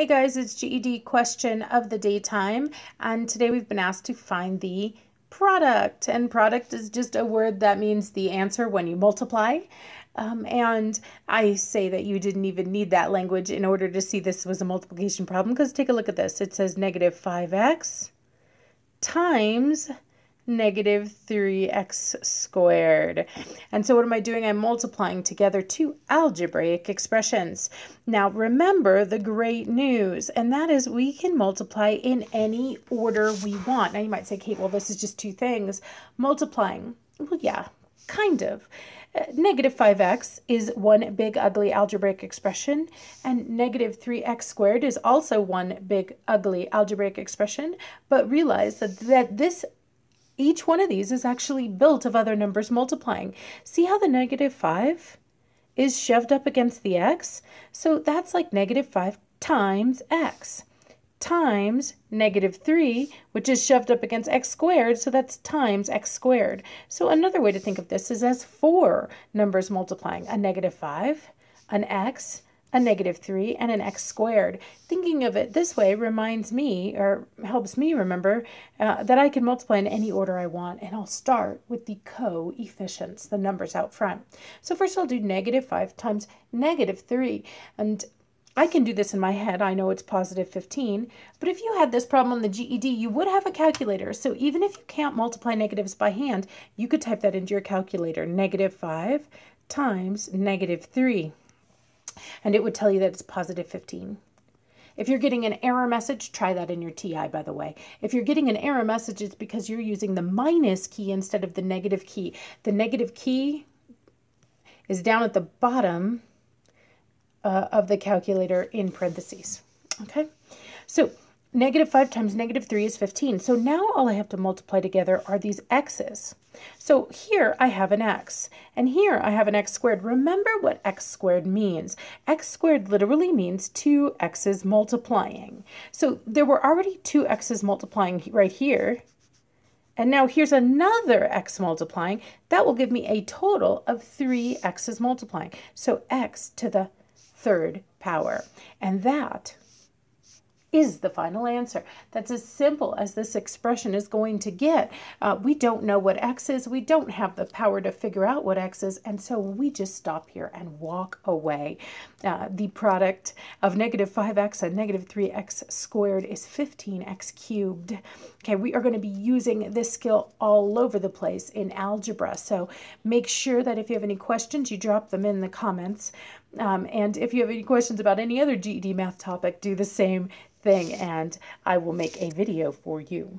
Hey guys, it's GED question of the daytime, and today we've been asked to find the product. And product is just a word that means the answer when you multiply. Um, and I say that you didn't even need that language in order to see this was a multiplication problem because take a look at this. It says negative 5x times negative 3x squared. And so what am I doing? I'm multiplying together two algebraic expressions. Now remember the great news, and that is we can multiply in any order we want. Now you might say, Kate, well, this is just two things. Multiplying, well, yeah, kind of. Uh, negative 5x is one big ugly algebraic expression, and negative 3x squared is also one big ugly algebraic expression. But realize that, that this each one of these is actually built of other numbers multiplying. See how the negative 5 is shoved up against the x? So that's like negative 5 times x times negative 3, which is shoved up against x squared, so that's times x squared. So another way to think of this is as four numbers multiplying, a negative 5, an x, a negative 3, and an x squared. Thinking of it this way reminds me, or helps me remember, uh, that I can multiply in any order I want, and I'll start with the coefficients, the numbers out front. So first I'll do negative 5 times negative 3, and I can do this in my head. I know it's positive 15, but if you had this problem on the GED, you would have a calculator. So even if you can't multiply negatives by hand, you could type that into your calculator, negative 5 times negative 3 and it would tell you that it's positive 15. If you're getting an error message, try that in your TI, by the way. If you're getting an error message, it's because you're using the minus key instead of the negative key. The negative key is down at the bottom uh, of the calculator in parentheses. Okay, so Negative 5 times negative 3 is 15. So now all I have to multiply together are these x's. So here I have an x, and here I have an x squared. Remember what x squared means. x squared literally means two x's multiplying. So there were already two x's multiplying right here. And now here's another x multiplying. That will give me a total of three x's multiplying. So x to the third power. And that is the final answer. That's as simple as this expression is going to get. Uh, we don't know what x is. We don't have the power to figure out what x is. And so we just stop here and walk away. Uh, the product of negative 5x and negative 3x squared is 15x cubed. Okay, we are going to be using this skill all over the place in algebra. So make sure that if you have any questions, you drop them in the comments. Um, and if you have any questions about any other GED math topic, do the same thing and I will make a video for you.